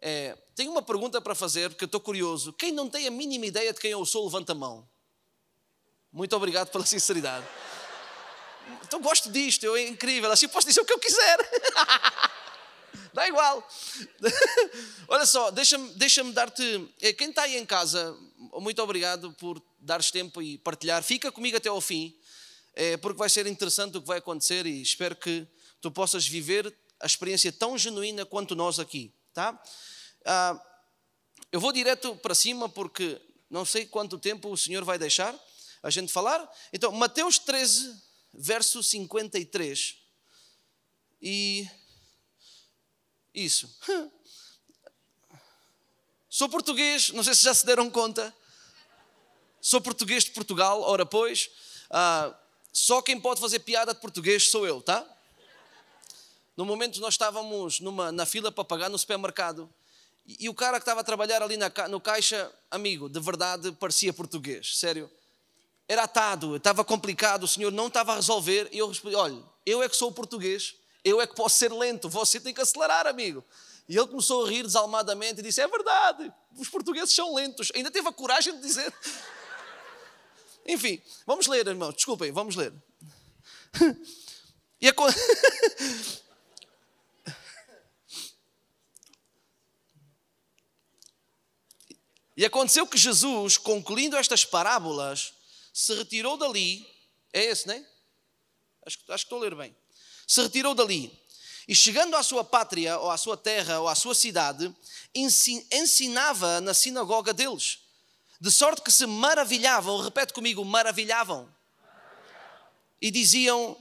É, tenho uma pergunta para fazer, porque eu estou curioso. Quem não tem a mínima ideia de quem eu sou, levanta a mão. Muito obrigado pela sinceridade. Então gosto disto, é incrível. Assim posso dizer o que eu quiser. Dá igual. Olha só, deixa-me deixa dar-te. Eh, quem está aí em casa, muito obrigado por dares tempo e partilhar. Fica comigo até ao fim, é, porque vai ser interessante o que vai acontecer e espero que tu possas viver a experiência tão genuína quanto nós aqui, tá? Ah, eu vou direto para cima porque não sei quanto tempo o Senhor vai deixar a gente falar. Então, Mateus 13, verso 53. E isso. Sou português, não sei se já se deram conta. Sou português de Portugal, ora pois. Ah, só quem pode fazer piada de português sou eu, tá? No momento nós estávamos numa, na fila para pagar no supermercado e, e o cara que estava a trabalhar ali na, no caixa, amigo, de verdade parecia português, sério. Era atado, estava complicado, o senhor não estava a resolver e eu respondi: olha, eu é que sou português eu é que posso ser lento, você tem que acelerar, amigo. E ele começou a rir desalmadamente e disse: É verdade, os portugueses são lentos. Ainda teve a coragem de dizer. Enfim, vamos ler, irmãos, desculpem, vamos ler. E, a... e aconteceu que Jesus, concluindo estas parábolas, se retirou dali. É esse, não é? Acho, acho que estou a ler bem se retirou dali. E chegando à sua pátria, ou à sua terra, ou à sua cidade, ensinava na sinagoga deles. De sorte que se maravilhavam, repete comigo, maravilhavam. E diziam: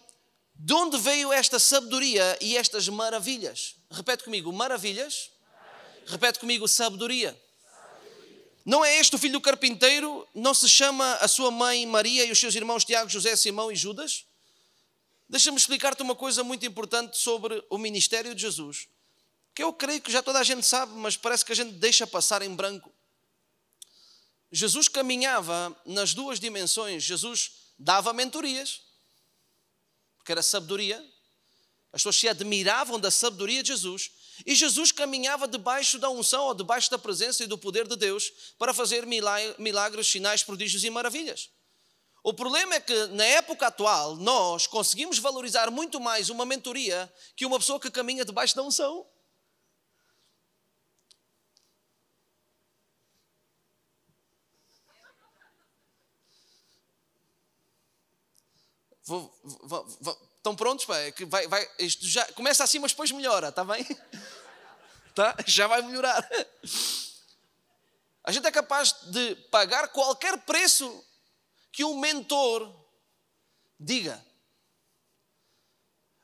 De onde veio esta sabedoria e estas maravilhas? Repete comigo, maravilhas. Repete comigo, sabedoria. Não é este o filho do carpinteiro? Não se chama a sua mãe Maria e os seus irmãos Tiago, José, Simão e Judas? Deixa-me explicar-te uma coisa muito importante sobre o ministério de Jesus, que eu creio que já toda a gente sabe, mas parece que a gente deixa passar em branco. Jesus caminhava nas duas dimensões. Jesus dava mentorias, porque era sabedoria. As pessoas se admiravam da sabedoria de Jesus. E Jesus caminhava debaixo da unção ou debaixo da presença e do poder de Deus para fazer milagres, sinais, prodígios e maravilhas. O problema é que na época atual nós conseguimos valorizar muito mais uma mentoria que uma pessoa que caminha debaixo da unção. Vou, vou, vou, estão prontos? Pá? É vai, vai, isto já começa assim, mas depois melhora, está bem? Tá? Já vai melhorar. A gente é capaz de pagar qualquer preço que um mentor diga.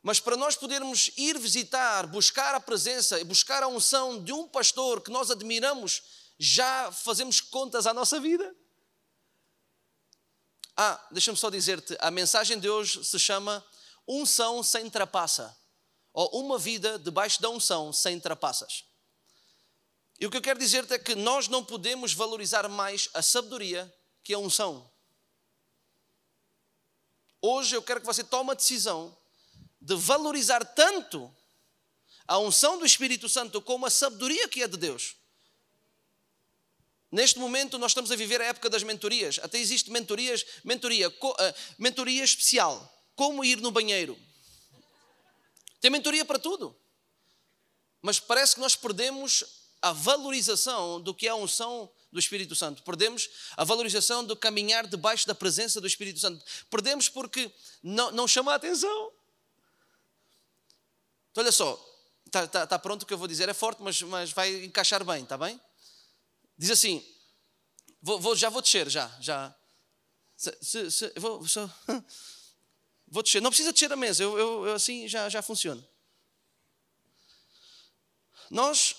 Mas para nós podermos ir visitar, buscar a presença e buscar a unção de um pastor que nós admiramos, já fazemos contas à nossa vida. Ah, deixa-me só dizer-te, a mensagem de hoje se chama Unção sem trapaça, ou uma vida debaixo da unção sem trapaças. E o que eu quero dizer-te é que nós não podemos valorizar mais a sabedoria que a unção. Hoje eu quero que você tome a decisão de valorizar tanto a unção do Espírito Santo como a sabedoria que é de Deus. Neste momento nós estamos a viver a época das mentorias. Até existe mentorias, mentoria, uh, mentoria especial. Como ir no banheiro. Tem mentoria para tudo. Mas parece que nós perdemos a valorização do que é a unção do Espírito Santo, perdemos a valorização do caminhar debaixo da presença do Espírito Santo, perdemos porque não, não chama a atenção. Então, olha só, está tá, tá pronto o que eu vou dizer, é forte, mas, mas vai encaixar bem, está bem? Diz assim, vou, vou, já vou descer, já, já. Se, se, se, vou, só, vou descer, não precisa descer a mesa, eu, eu, eu assim já, já funciona. Nós,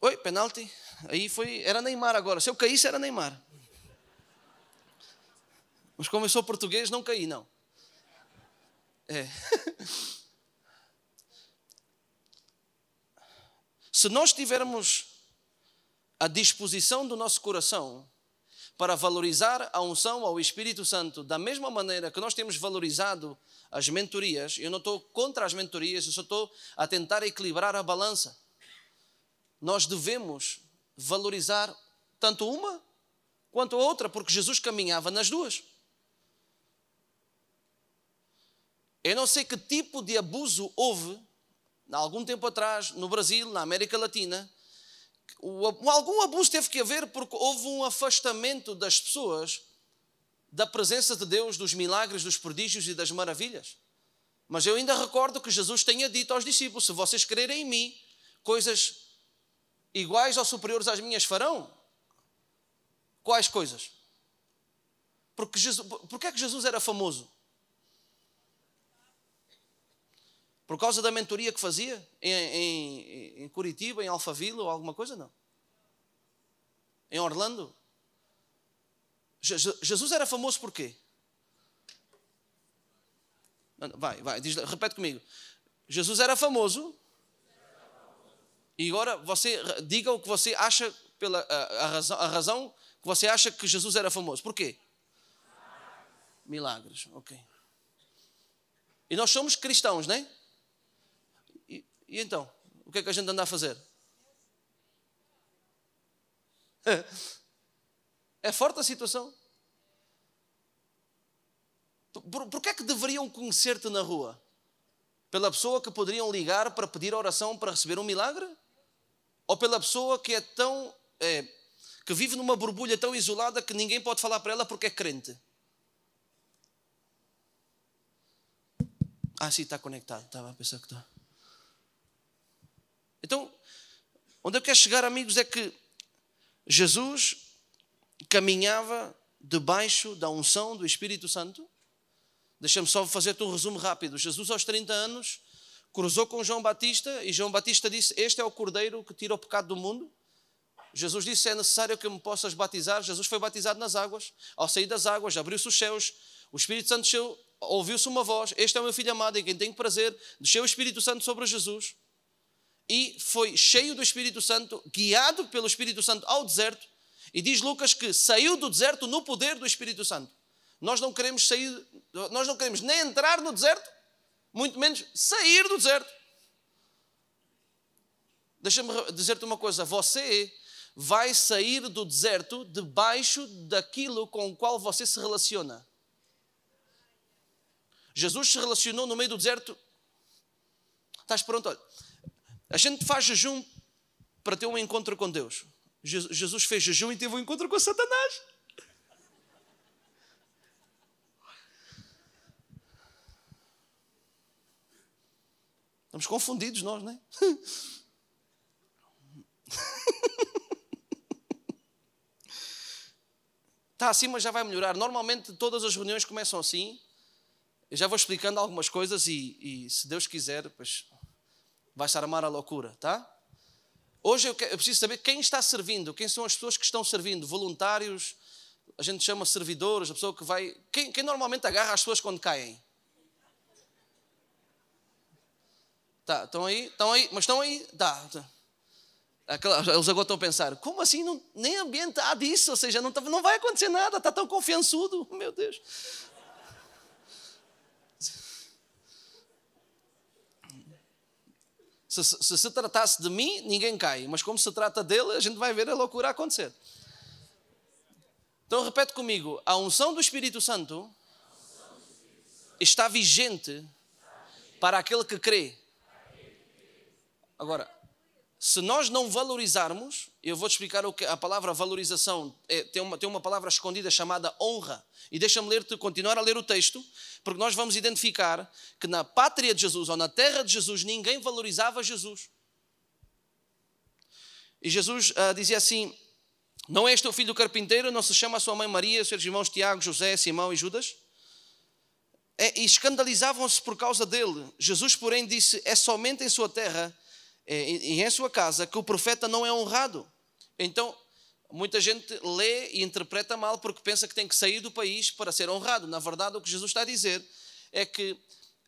oi, penalti, Aí foi, era Neymar agora. Se eu caísse, era Neymar. Mas como eu sou português, não caí, não. É. Se nós tivermos a disposição do nosso coração para valorizar a unção ao Espírito Santo da mesma maneira que nós temos valorizado as mentorias, eu não estou contra as mentorias, eu só estou a tentar equilibrar a balança. nós devemos valorizar tanto uma quanto a outra, porque Jesus caminhava nas duas. Eu não sei que tipo de abuso houve, há algum tempo atrás, no Brasil, na América Latina. Algum abuso teve que haver porque houve um afastamento das pessoas da presença de Deus, dos milagres, dos prodígios e das maravilhas. Mas eu ainda recordo que Jesus tenha dito aos discípulos: se vocês crerem em mim, coisas iguais ou superiores às minhas farão. Quais coisas? Porque, Jesus, porque é que Jesus era famoso? Por causa da mentoria que fazia em, em, em Curitiba, em Alphaville ou alguma coisa? Não. Em Orlando? Jesus era famoso por quê? Vai, vai, diz, repete comigo. Jesus era famoso. E agora você diga o que você acha pela a, a, razão, a razão que você acha que Jesus era famoso. Por quê? Milagres, ok. E nós somos cristãos, não é? E então? O que é que a gente anda a fazer? É forte a situação. Por, por que é que deveriam conhecer-te na rua? Pela pessoa que poderiam ligar para pedir oração para receber um milagre? Ou pela pessoa que é tão. É, que vive numa borbulha tão isolada que ninguém pode falar para ela porque é crente? Ah, sim, está conectado. Estava a pensar que está. Então, onde eu quero chegar, amigos, é que Jesus caminhava debaixo da unção do Espírito Santo. Deixa-me só fazer-te um resumo rápido. Jesus, aos 30 anos, cruzou com João Batista e João Batista disse: Este é o cordeiro que tira o pecado do mundo. Jesus disse: É necessário que me possas batizar. Jesus foi batizado nas águas. Ao sair das águas, abriu-se os céus. O Espírito Santo desceu, ouviu-se uma voz: Este é o meu filho amado em quem tenho prazer. Desceu o Espírito Santo sobre Jesus e foi cheio do Espírito Santo, guiado pelo Espírito Santo ao deserto. E diz Lucas que saiu do deserto no poder do Espírito Santo. Nós não queremos sair, nós não queremos nem entrar no deserto, muito menos sair do deserto. Deixa-me dizer-te uma coisa: você vai sair do deserto debaixo daquilo com o qual você se relaciona. Jesus se relacionou no meio do deserto. Estás pronto? Olha, a gente faz jejum para ter um encontro com Deus. Jesus fez jejum e teve um encontro com Satanás. Estamos confundidos nós, não é? Está assim, mas já vai melhorar. Normalmente todas as reuniões começam assim. Eu já vou explicando algumas coisas e, e se Deus quiser, pois vai-se armar a loucura, tá? Hoje eu, eu preciso saber quem está servindo, quem são as pessoas que estão servindo, voluntários, a gente chama servidores, a pessoa que vai. Quem, quem normalmente agarra as pessoas quando caem? Tá, estão aí? Estão aí? Mas estão aí? Tá. tá. eles agora estão a pensar, como assim? Não, nem ambiente há disso, ou seja, não, tá, não vai acontecer nada, está tão confiançudo, meu Deus. Se, se, se tratasse de mim, ninguém cai. Mas como se trata dele, a gente vai ver a loucura acontecer. Então repete comigo: a unção do Espírito Santo está vigente para aquele que crê. Agora, se nós não valorizarmos, eu vou te explicar o que a palavra valorização é, tem, uma, tem uma palavra escondida chamada honra. E deixa-me ler-te, continuar a ler o texto, porque nós vamos identificar que na pátria de Jesus ou na terra de Jesus ninguém valorizava Jesus. E Jesus uh, dizia assim: Não é este o filho do carpinteiro? Não se chama a sua mãe Maria, os seus irmãos Tiago, José, Simão e Judas? É, e escandalizavam-se por causa dele. Jesus, porém, disse: É somente em sua terra é, e em sua casa que o profeta não é honrado. Então, muita gente lê e interpreta mal porque pensa que tem que sair do país para ser honrado. Na verdade, o que Jesus está a dizer é que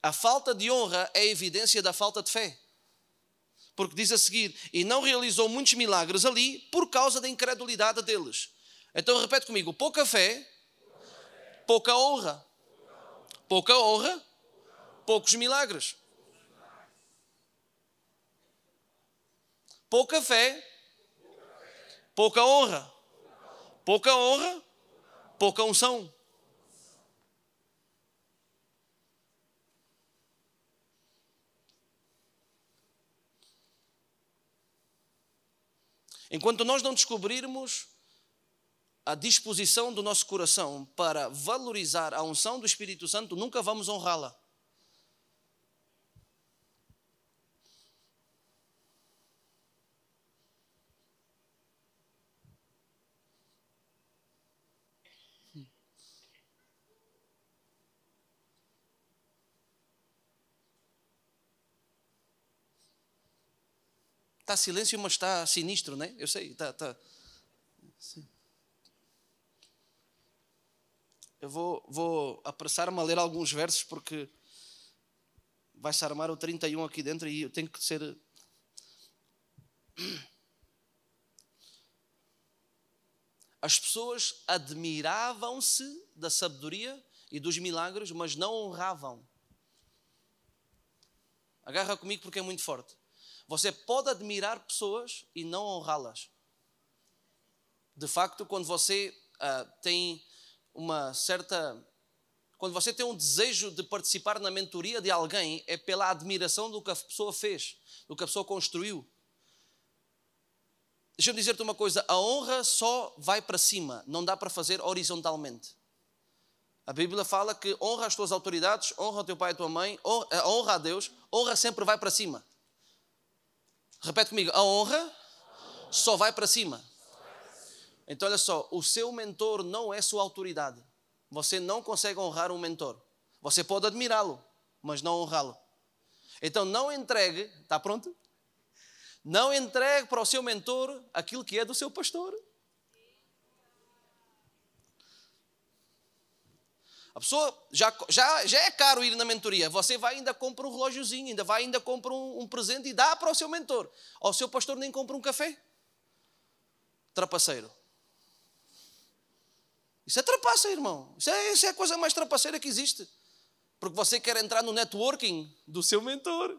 a falta de honra é evidência da falta de fé. Porque diz a seguir: e não realizou muitos milagres ali por causa da incredulidade deles. Então repete comigo: pouca fé, pouca honra. Pouca honra, poucos milagres. Pouca fé, Pouca honra. Pouca honra, pouca unção. Enquanto nós não descobrirmos a disposição do nosso coração para valorizar a unção do Espírito Santo, nunca vamos honrá-la. Está silêncio, mas está sinistro, né? Eu sei, está. está... Eu vou, vou apressar-me a ler alguns versos porque vai-se armar o 31 aqui dentro e eu tenho que ser. As pessoas admiravam-se da sabedoria e dos milagres, mas não honravam. Agarra comigo porque é muito forte. Você pode admirar pessoas e não honrá-las. De facto, quando você uh, tem uma certa. Quando você tem um desejo de participar na mentoria de alguém, é pela admiração do que a pessoa fez, do que a pessoa construiu. Deixa-me dizer-te uma coisa: a honra só vai para cima, não dá para fazer horizontalmente. A Bíblia fala que honra as tuas autoridades, honra o teu pai e a tua mãe, honra a Deus, honra sempre vai para cima. Repete comigo: a honra só vai para cima. Então, olha só: o seu mentor não é sua autoridade. Você não consegue honrar um mentor. Você pode admirá-lo, mas não honrá-lo. Então, não entregue, está pronto? Não entregue para o seu mentor aquilo que é do seu pastor. A pessoa já, já, já é caro ir na mentoria. Você vai ainda compra um relógiozinho, ainda vai ainda compra um, um presente e dá para o seu mentor. Ao seu pastor nem compra um café. Trapaceiro. Isso é trapaça, irmão. Isso é, isso é a coisa mais trapaceira que existe. Porque você quer entrar no networking do seu mentor.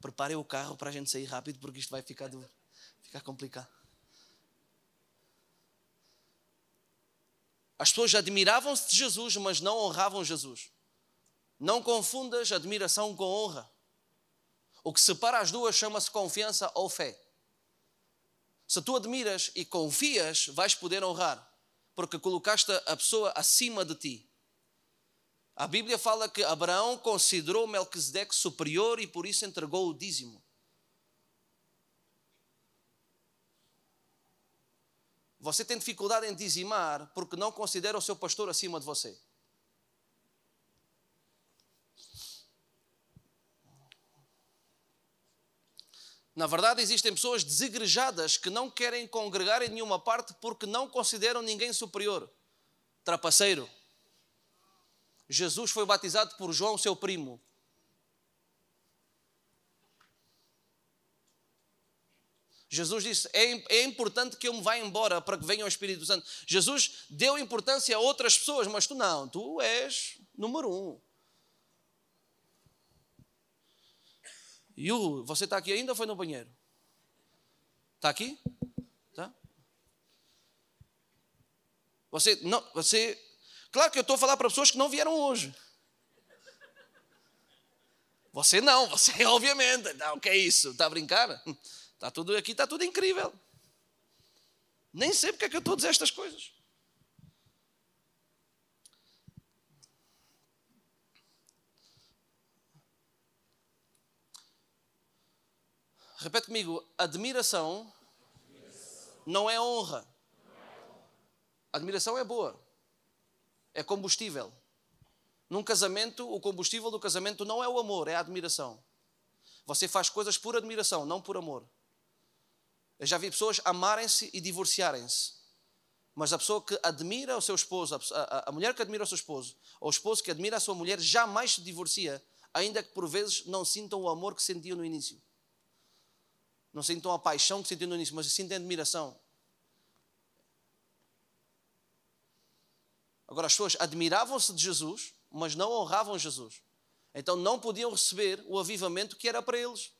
Prepare o carro para a gente sair rápido, porque isto vai ficar, ficar complicado. As pessoas admiravam-se de Jesus, mas não honravam Jesus. Não confundas admiração com honra. O que separa as duas chama-se confiança ou fé. Se tu admiras e confias, vais poder honrar, porque colocaste a pessoa acima de ti. A Bíblia fala que Abraão considerou Melquisedeque superior e por isso entregou o dízimo. Você tem dificuldade em dizimar porque não considera o seu pastor acima de você. Na verdade, existem pessoas desigrejadas que não querem congregar em nenhuma parte porque não consideram ninguém superior. Trapaceiro. Jesus foi batizado por João, seu primo. Jesus disse: é, é importante que eu me vá embora para que venha o Espírito Santo. Jesus deu importância a outras pessoas, mas tu não, tu és número um. E você está aqui ainda ou foi no banheiro? Está aqui? Tá? Você, não, você. Claro que eu estou a falar para pessoas que não vieram hoje. Você não, você obviamente. Não, o que é isso? Está a brincar? Está tudo aqui, está tudo incrível. Nem sei porque é que eu estou a dizer estas coisas. Repete comigo: admiração, não é honra. Admiração é boa, é combustível. Num casamento, o combustível do casamento não é o amor, é a admiração. Você faz coisas por admiração, não por amor. Eu já vi pessoas amarem-se e divorciarem-se. Mas a pessoa que admira o seu esposo, a, a, mulher que admira o seu esposo, ou o esposo que admira a sua mulher, jamais se divorcia, ainda que por vezes não sintam o amor que sentiam no início. Não sintam a paixão que sentiam no início, mas sentem admiração. Agora, as pessoas admiravam-se de Jesus, mas não honravam Jesus. Então não podiam receber o avivamento que era para eles.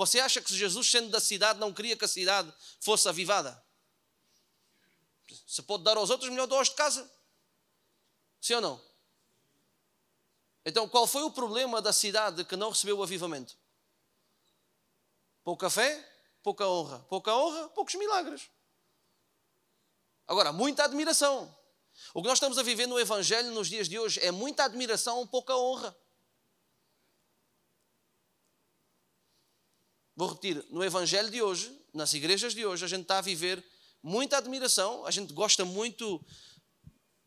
Você acha que Jesus, sendo da cidade, não queria que a cidade fosse avivada? Se pode dar aos outros, melhor dou aos de casa. Sim ou não? Então, qual foi o problema da cidade que não recebeu o avivamento? Pouca fé, pouca honra. Pouca honra, poucos milagres. Agora, muita admiração. O que nós estamos a viver no Evangelho nos dias de hoje é muita admiração, pouca honra. Vou repetir: no Evangelho de hoje, nas igrejas de hoje, a gente está a viver muita admiração, a gente gosta muito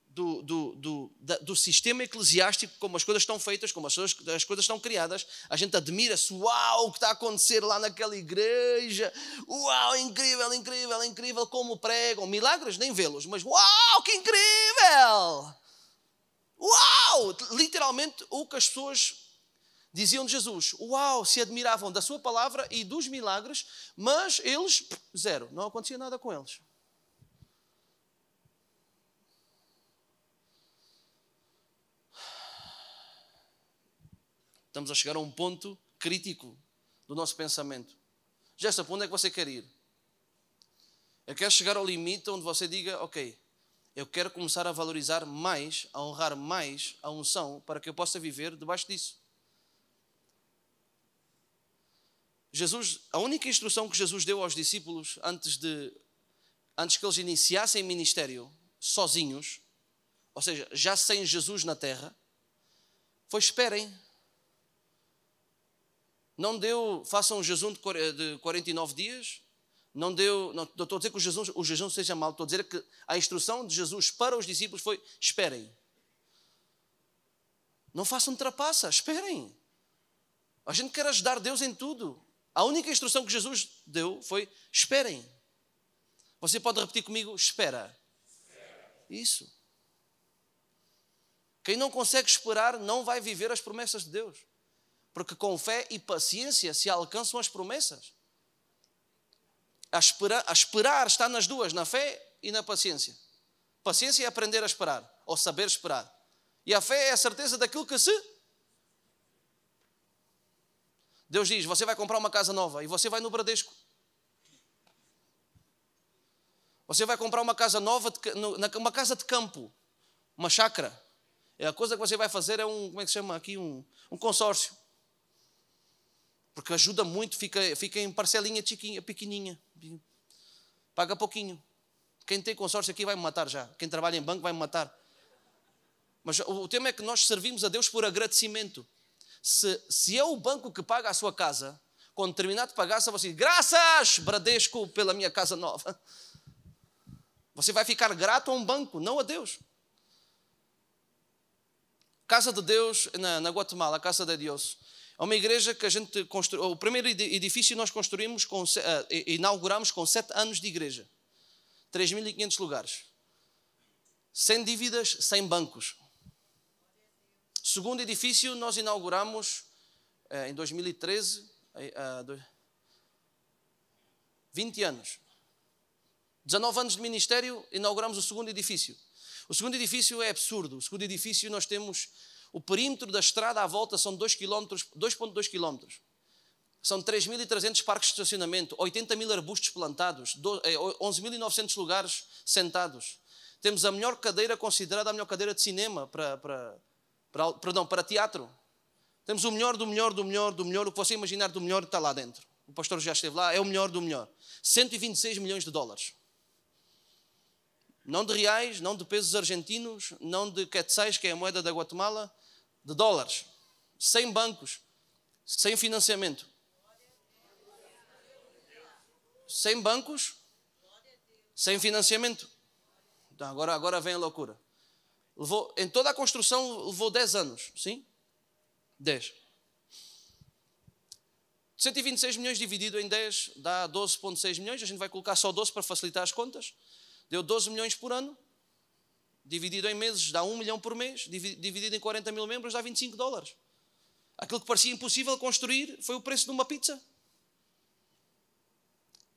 do, do, do, do, sistema eclesiástico, como as coisas estão feitas, como as coisas, as coisas estão criadas, a gente admira-se, uau, o que está a acontecer lá naquela igreja, uau, incrível, incrível, incrível, como pregam, milagres, nem vê-los, mas uau, que incrível! Uau! Literalmente o que as pessoas diziam de Jesus, uau, se admiravam da sua palavra e dos milagres, mas eles, zero, não acontecia nada com eles. Estamos a chegar a um ponto crítico do nosso pensamento. Jessa, para onde é que você quer ir? Eu quero chegar ao limite onde você diga, ok, eu quero começar a valorizar mais, a honrar mais a unção para que eu possa viver debaixo disso. Jesus, a única instrução que Jesus deu aos discípulos antes de antes que eles iniciassem ministério sozinhos, ou seja, já sem Jesus na terra, foi esperem. Não deu, façam um jejum de 49 dias. Não deu, não, não estou a dizer que o jejum, o jejum seja mal, estou a dizer que a instrução de Jesus para os discípulos foi: esperem. Não façam trapaça, esperem. A gente quer ajudar Deus em tudo. A única instrução que Jesus deu foi: esperem. Você pode repetir comigo: espera. Isso. Quem não consegue esperar não vai viver as promessas de Deus. Porque com fé e paciência se alcançam as promessas. A esperar, a esperar está nas duas, na fé e na paciência. Paciência é aprender a esperar, ou saber esperar. E a fé é a certeza daquilo que se. Deus diz: Você vai comprar uma casa nova e você vai no Bradesco. Você vai comprar uma casa nova, uma casa de campo, uma chácara. É a coisa que você vai fazer é um, como é que se chama aqui? Um, um consórcio. Porque ajuda muito, fica, fica em parcelinha chiquinha, pequenininha. Paga pouquinho. Quem tem consórcio aqui vai me matar já. Quem trabalha em banco vai me matar. Mas o tema é que nós servimos a Deus por agradecimento. Se, se é o banco que paga a sua casa, quando terminar de pagar, você diz, graças, Bradesco, pela minha casa nova. Você vai ficar grato a um banco, não a Deus. Casa de Deus na, na Guatemala, a Casa de Deus. É uma igreja que a gente construiu. O primeiro edifício nós construímos, com, uh, inauguramos com sete anos de igreja. 3.500 lugares. Sem dívidas, sem bancos. Segundo edifício nós inauguramos uh, em 2013, uh, 20 anos. 19 anos de ministério, inauguramos o segundo edifício. O segundo edifício é absurdo. O segundo edifício nós temos o perímetro da estrada à volta são 2,2 km. São 3.300 parques de estacionamento, 80 mil arbustos plantados, 11.900 eh, lugares sentados. Temos a melhor cadeira considerada a melhor cadeira de cinema para, para, para, perdão, para teatro. Temos o melhor do melhor do melhor do melhor, o que você imaginar do melhor está lá dentro. O pastor já esteve lá, é o melhor do melhor. 126 milhões de dólares. Não de reais, não de pesos argentinos, não de quetzais, que é a moeda da Guatemala, de dólares, sem bancos, sem financiamento. Sem bancos, sem financiamento. Então, agora, agora vem a loucura. Levou, em toda a construção levou 10 anos, sim? 10. 126 milhões dividido em 10 dá 12,6 milhões. A gente vai colocar só 12 para facilitar as contas. Deu 12 milhões por ano dividido em meses dá 1 milhão por mês, dividido em 40 mil membros dá 25 dólares. Aquilo que parecia impossível construir foi o preço de uma pizza.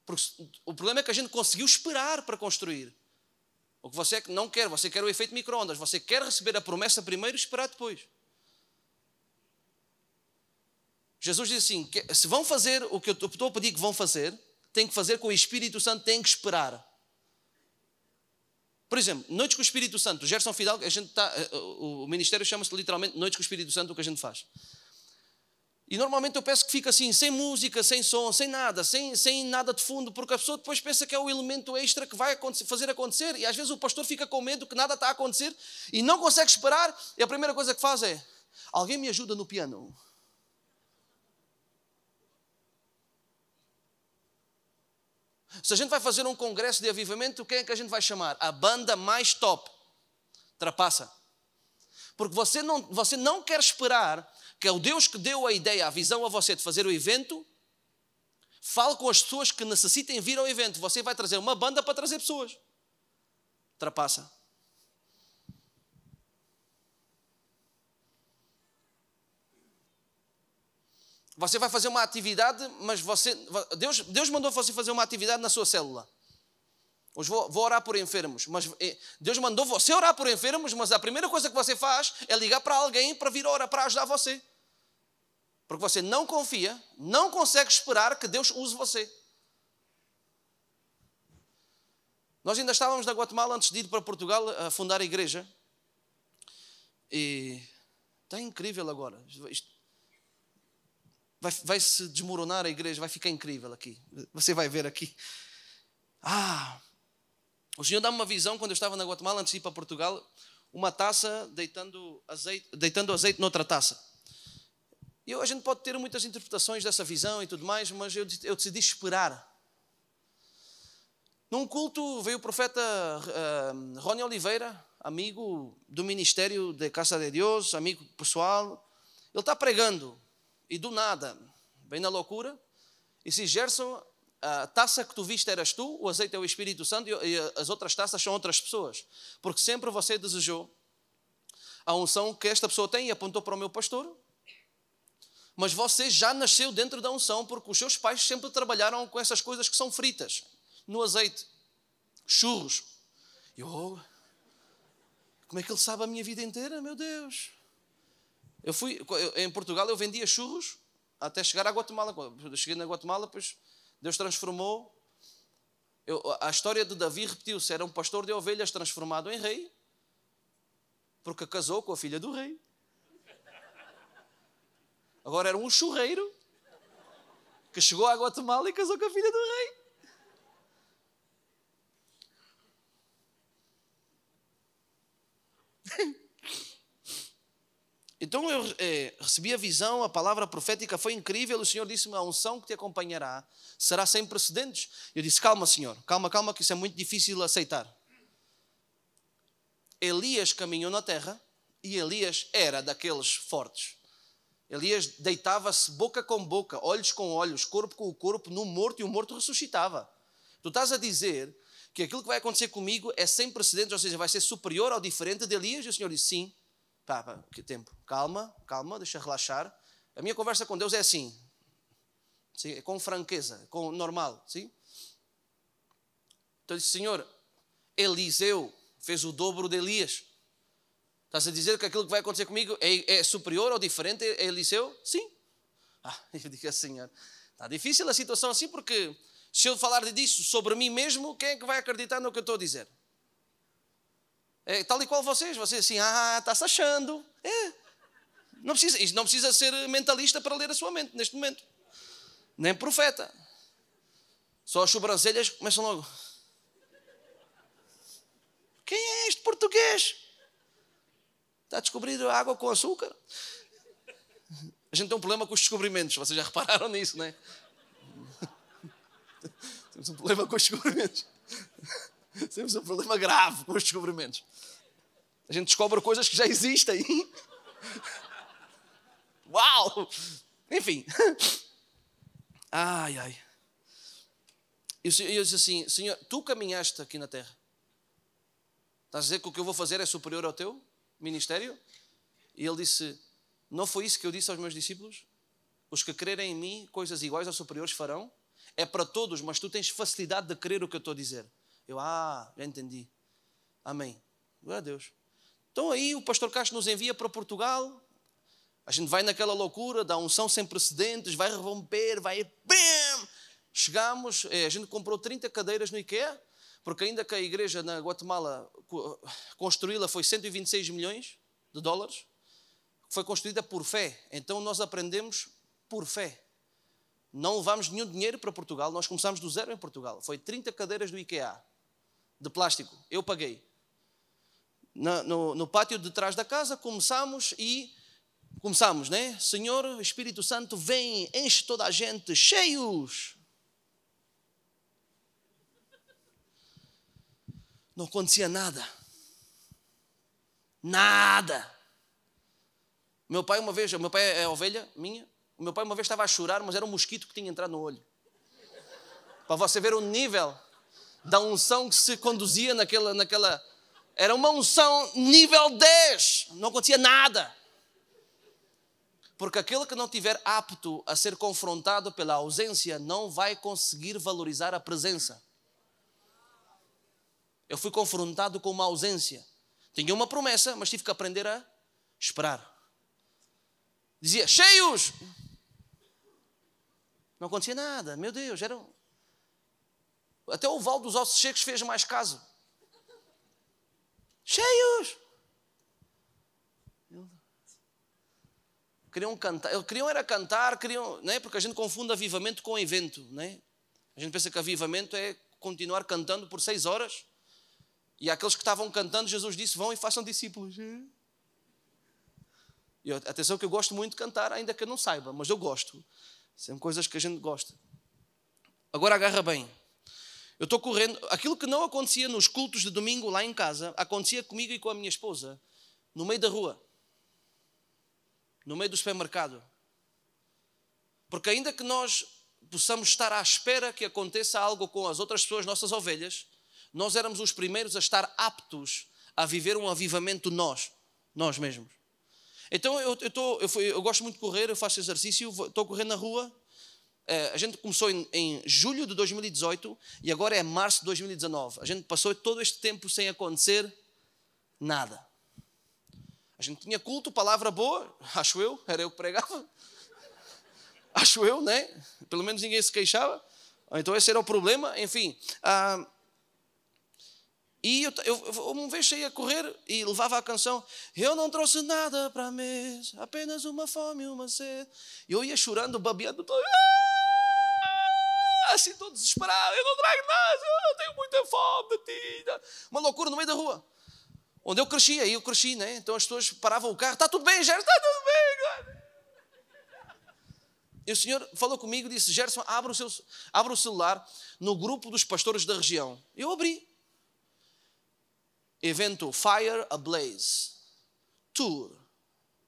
Porque o problema é que a gente conseguiu esperar para construir. O que você não quer, você quer o efeito microondas, você quer receber a promessa primeiro e esperar depois. Jesus diz assim: que se vão fazer o que eu estou a pedir que vão fazer, tem que fazer com o Espírito Santo, tem que esperar. Por exemplo, noites com o Espírito Santo, Gerson Fidalgo, a gente tá, eh, o ministério chama-se literalmente Noites com o Espírito Santo, o que a gente faz. E normalmente eu peço que fique assim, sem música, sem som, sem nada, sem, sem nada de fundo, porque a pessoa depois pensa que é o elemento extra que vai acontecer, fazer acontecer, e às vezes o pastor fica com medo que nada está a acontecer e não consegue esperar, e a primeira coisa que faz é: alguém me ajuda no piano. Se a gente vai fazer um congresso de avivamento, quem é que a gente vai chamar? A banda mais top. Trapassa. Porque você não, você não quer esperar que é o Deus que deu a ideia, a visão a você de fazer o evento, fale com as pessoas que necessitem vir ao evento. Você vai trazer uma banda para trazer pessoas. Trapassa. Você vai fazer uma atividade, mas você. Deus, Deus mandou você fazer uma atividade na sua célula. Hoje vou, vou, orar por enfermos, mas eh, Deus mandou você orar por enfermos, mas a primeira coisa que você faz é ligar para alguém para vir orar, para ajudar você. Porque você não confia, não consegue esperar que Deus use você. Nós ainda estávamos na Guatemala antes de ir para Portugal a fundar a igreja. E está incrível agora. Isto vai, vai se desmoronar a igreja, vai ficar incrível aqui. Você vai ver aqui. Ah, o Senhor dá-me uma visão quando eu estava na Guatemala, antes de ir para Portugal, uma taça deitando azeite, deitando azeite noutra taça. E a gente pode ter muitas interpretações dessa visão e tudo mais, mas eu, eu decidi esperar. Num culto veio o profeta uh, Rony Oliveira, amigo do ministério de Casa de Deus, amigo pessoal. Ele está pregando e do nada, bem na loucura, e se Gerson, a taça que tu viste eras tu, o azeite é o Espírito Santo e as outras taças são outras pessoas. Porque sempre você desejou a unção que esta pessoa tem e apontou para o meu pastor. Mas você já nasceu dentro da unção porque os seus pais sempre trabalharam com essas coisas que são fritas no azeite, churros. E oh, como é que ele sabe a minha vida inteira, meu Deus? Eu fui, em Portugal eu vendia churros até chegar à Guatemala. Cheguei na Guatemala, pois Deus transformou. Eu, a história de Davi repetiu-se: era um pastor de ovelhas transformado em rei, porque casou com a filha do rei. Agora era um churreiro que chegou à Guatemala e casou com a filha do rei. Então eu eh, recebi a visão, a palavra profética foi incrível. O Senhor disse-me: a unção que te acompanhará será sem precedentes. Eu disse: calma, Senhor, calma, calma, que isso é muito difícil de aceitar. Elias caminhou na terra e Elias era daqueles fortes. Elias deitava-se boca com boca, olhos com olhos, corpo com o corpo, no morto e o morto ressuscitava. Tu estás a dizer que aquilo que vai acontecer comigo é sem precedentes, ou seja, vai ser superior ao diferente de Elias? E o Senhor disse: sim. Pá, pá, que tempo. Calma, calma, deixa relaxar. A minha conversa com Deus é assim. Sim, é com franqueza, com normal, sim? Então eu disse, Senhor, Eliseu fez o dobro de Elias. Estás a dizer que aquilo que vai acontecer comigo é, é superior ou diferente a Eliseu? Sim. Ah, eu digo assim, Senhor, está difícil a situação assim porque se eu falar disso sobre mim mesmo, quem é que vai acreditar no que eu estou a dizer? É, tal e qual vocês, vocês assim, ah, está-se achando. É. Não precisa, não precisa ser mentalista para ler a sua mente neste momento. Nem profeta. Só as sobrancelhas começam logo. Quem é este português? Está a descobrir água com açúcar? A gente tem um problema com os descobrimentos, vocês já repararam nisso, não é? Temos um problema com os descobrimentos. Temos um problema grave com os descobrimentos. A gente descobre coisas que já existem. Uau! Enfim. Ai, ai. E eu disse assim: Senhor, tu caminhaste aqui na terra. Estás a dizer que o que eu vou fazer é superior ao teu ministério? E ele disse: Não foi isso que eu disse aos meus discípulos? Os que crerem em mim, coisas iguais ou superiores farão? É para todos, mas tu tens facilidade de crer o que eu estou a dizer. Eu, ah, já entendi. Amém. Glória a Deus. Então aí o pastor Castro nos envia para Portugal. A gente vai naquela loucura da unção sem precedentes, vai romper, vai. Bam! Chegamos, eh, a gente comprou 30 cadeiras no IKEA, porque ainda que a igreja na Guatemala construí-la foi 126 milhões de dólares, foi construída por fé. Então nós aprendemos por fé. Não levamos nenhum dinheiro para Portugal, nós começamos do zero em Portugal. Foi 30 cadeiras do IKEA, de plástico, eu paguei. No, no, no pátio de trás da casa começamos e começamos, né? Senhor, Espírito Santo, vem, enche toda a gente, cheios. Não acontecia nada. Nada. Meu pai uma vez, meu pai é ovelha minha, o meu pai uma vez estava a chorar, mas era um mosquito que tinha entrado no olho. Para você ver o nível da unção que se conduzia naquela, naquela. Era uma unção nível 10, não acontecia nada. Porque aquele que não tiver apto a ser confrontado pela ausência não vai conseguir valorizar a presença. Eu fui confrontado com uma ausência. Tinha uma promessa, mas tive que aprender a esperar. Dizia, cheios! Não acontecia nada, meu Deus, eram. Até o Val dos Ossos Secos fez mais caso. Cheios! Queriam cantar, queriam era cantar, queriam, não é? porque a gente confunde avivamento com evento. Não é? A gente pensa que avivamento é continuar cantando por seis horas. E aqueles que estavam cantando, Jesus disse: vão e façam discípulos. E atenção que eu gosto muito de cantar, ainda que eu não saiba, mas eu gosto. São coisas que a gente gosta. Agora agarra bem. Eu estou correndo. Aquilo que não acontecia nos cultos de domingo lá em casa, acontecia comigo e com a minha esposa, no meio da rua, no meio do supermercado. Porque ainda que nós possamos estar à espera que aconteça algo com as outras pessoas, nossas ovelhas, nós éramos os primeiros a estar aptos a viver um avivamento nós, nós mesmos. Então eu, eu, tô, eu, fui, eu gosto muito de correr, eu faço exercício, estou correndo na rua. É, a gente começou em, em, julho de 2018 e agora é março de 2019. A gente passou todo este tempo sem acontecer nada. A gente tinha culto, palavra boa, acho eu, era eu que pregava. Acho eu, né? Pelo menos ninguém se queixava. Então esse era o problema. Enfim, ah, e eu, eu, eu uma vez saía a correr e levava a canção Eu não trouxe nada para a mesa, apenas uma fome e uma sede. E eu ia chorando, babeando, todo, ah! Assim todo desesperado. Eu não trago nada, eu tenho muita fome de ti. Uma loucura no meio da rua. Onde eu cresci, aí eu cresci, né? Então as pessoas paravam o carro, está tudo bem, Gerson, está tudo bem. E o Senhor falou comigo disse: Gerson, abre o, seu, abre o celular no grupo dos pastores da região. Eu abri evento Fire Ablaze Tour.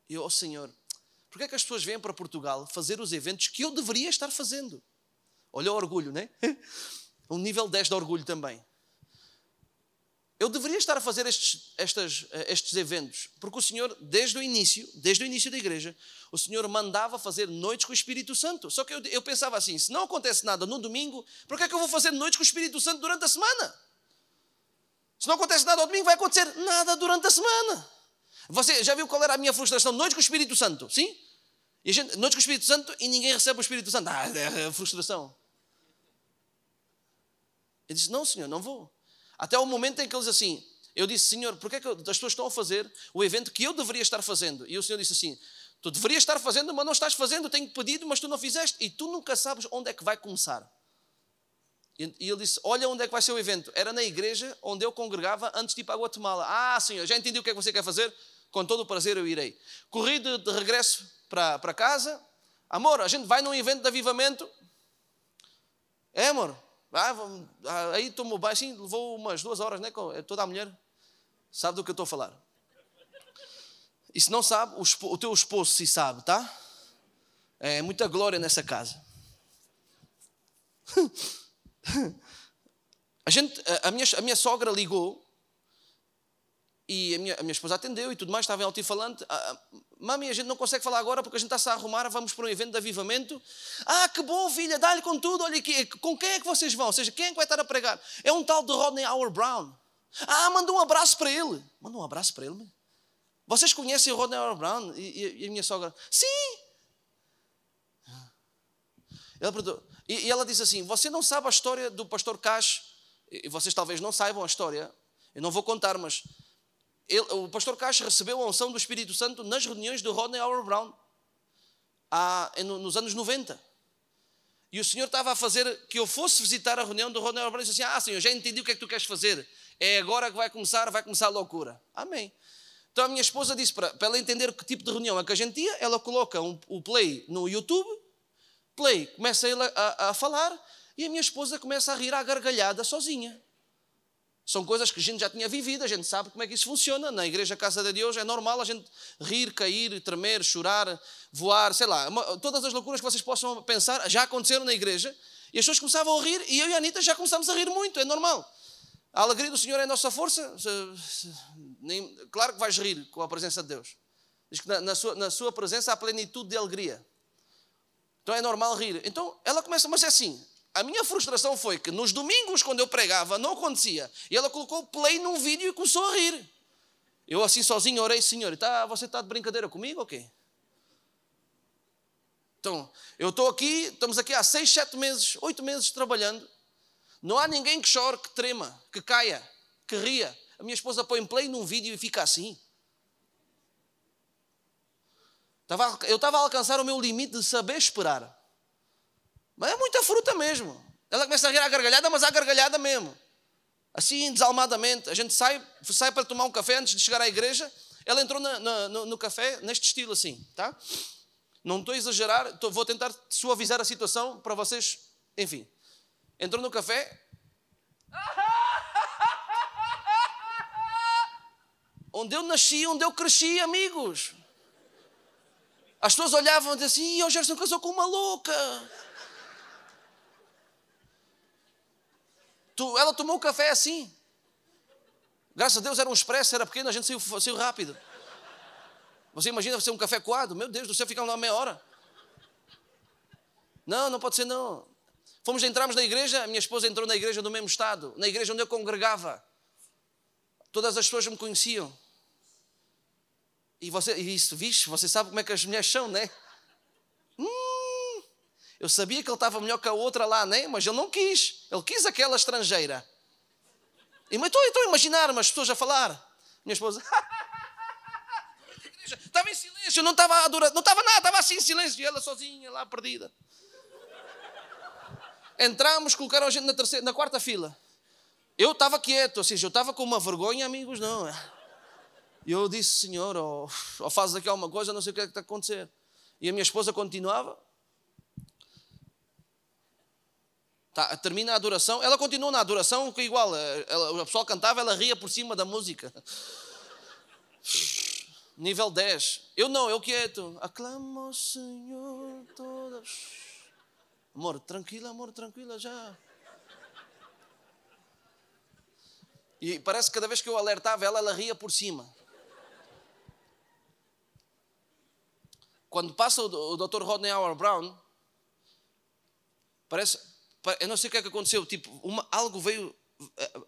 Eu, oh Senhor, por que é que as pessoas vêm para Portugal fazer os eventos que eu deveria estar fazendo? Olha o orgulho, né? Um nível 10 de orgulho também. Eu deveria estar a fazer estes, estes, estes eventos, porque o Senhor, desde o início, desde o início da igreja, o Senhor mandava fazer noites com o Espírito Santo. Só que eu, eu pensava assim: se não acontece nada no domingo, por que é que eu vou fazer noites com o Espírito Santo durante a semana? Se não acontece nada ao domingo, vai acontecer nada durante a semana. Você já viu qual era a minha frustração? Noite com o Espírito Santo, sim? E a gente, noite com o Espírito Santo e ninguém recebe o Espírito Santo. Ah, é frustração. Eu disse: Não, Senhor, não vou. Até o momento em que eles assim, eu disse: Senhor, por que, é que as pessoas estão a fazer o evento que eu deveria estar fazendo? E o Senhor disse assim: Tu deverias estar fazendo, mas não estás fazendo. Tenho pedido, mas tu não fizeste. E tu nunca sabes onde é que vai começar. E ele disse: Olha onde é que vai ser o evento. Era na igreja onde eu congregava antes de ir para Guatemala. Ah, senhor, já entendi o que é que você quer fazer? Com todo o prazer eu irei. Corri de, de regresso para, casa. Amor, a gente vai num evento de avivamento. É, amor. Ah, ah aí tomo banho, assim, levou umas duas horas, né? É toda a mulher sabe do que eu estou a falar. E se não sabe, o, o teu esposo se sabe, tá? É muita glória nessa casa. A, gente, a, minha, a minha sogra ligou e a minha, a minha esposa atendeu e tudo mais, estava em altifalante. Mami, a gente não consegue falar agora porque a gente está-se a arrumar, vamos para um evento de avivamento. Ah, que bom, filha, dá-lhe com tudo. Olha aqui, com quem é que vocês vão? Ou seja, quem é que vai estar a pregar? É um tal de Rodney Howard Brown. Ah, manda um abraço para ele. Manda um abraço para ele. Vocês conhecem o Rodney Brown? E, e, a minha sogra, sim. Ela perguntou, e, e, ela disse assim: Você não sabe a história do pastor Cash? E vocês talvez não saibam a história, eu não vou contar, mas ele, o pastor Cash recebeu a unção do Espírito Santo nas reuniões do Rodney Howard Brown, há, nos anos 90. E o Senhor estava a fazer que eu fosse visitar a reunião do Rodney Howard Brown e disse assim: Ah, Senhor, já entendi o que é que tu queres fazer. É agora que vai começar, vai começar a loucura. Amém. Então a minha esposa disse para, para ela entender que tipo de reunião é que a gente ia, ela coloca um, o play no YouTube, play, começa ele a, a, a falar e a minha esposa começa a rir à gargalhada sozinha. São coisas que a gente já tinha vivido, a gente sabe como é que isso funciona. Na igreja Casa de Deus é normal a gente rir, cair, tremer, chorar, voar, sei lá. Todas as loucuras que vocês possam pensar já aconteceram na igreja. E as pessoas começavam a rir e eu e a Anitta já começámos a rir muito, é normal. A alegria do Senhor é a nossa força. Claro que vais rir com a presença de Deus. Diz que na, na, sua, na sua presença há plenitude de alegria. Então é normal rir. Então ela começa, mas é assim. A minha frustração foi que nos domingos, quando eu pregava, não acontecia. E ela colocou play num vídeo e começou a rir. Eu assim sozinho orei, Senhor, tá, você está de brincadeira comigo ou quê? Então, eu estou aqui, estamos aqui há seis, sete meses, oito meses trabalhando. Não há ninguém que chore, que trema, que caia, que ria. A minha esposa põe play num vídeo e fica assim. Eu estava a alcançar o meu limite de saber esperar. Mas é muita fruta mesmo. Ela começa a rir à gargalhada, mas à gargalhada mesmo. Assim, desalmadamente. A gente sai, sai para tomar um café antes de chegar à igreja. Ela entrou na, na, no, no, café neste estilo assim, tá? Não estou a exagerar, estou, vou tentar suavizar a situação para vocês. Enfim, entrou no café. Onde eu nasci, onde eu cresci, amigos. As pessoas olhavam e diziam assim: o Gerson casou com uma louca. Ela tomou o café assim. Graças a Deus era um expresso, era pequeno, a gente saiu, saiu rápido. Você imagina ser um café coado? Meu Deus do céu, ficamos lá meia hora. Não, não pode ser não. Fomos, entramos na igreja, minha esposa entrou na igreja do mesmo estado, na igreja onde eu congregava. Todas as pessoas me conheciam. E você, isso, vixe, você sabe como é que as mulheres são, né? Eu sabia que ele estava melhor que a outra lá, né? Mas ele não quis. Ele quis aquela estrangeira. E estou, estou a imaginar umas pessoas a falar. Minha esposa. estava em silêncio, não estava a durar, não estava nada, estava assim em silêncio. E ela sozinha lá perdida. Entramos, colocaram a gente na, terceira, na quarta fila. Eu estava quieto, ou seja, eu estava com uma vergonha, amigos, não. E eu disse, Senhor, ou, ou fazes aqui alguma coisa, não sei o que é que está a acontecer. E a minha esposa continuava. Tá, termina a adoração. Ela continuou na adoração, que igual, eh, ela, o pessoal cantava, ela ria por cima da música. Nível 10. Eu não, eu quieto. Aclamo ao Senhor todas. Amor, tranquila, amor, tranquila já. E parece que cada vez que eu alertava ela, ela ria por cima. quando passa o, Dr. Rodney Howard Brown, parece, eu não sei o que é que aconteceu, tipo, uma, algo veio, eh,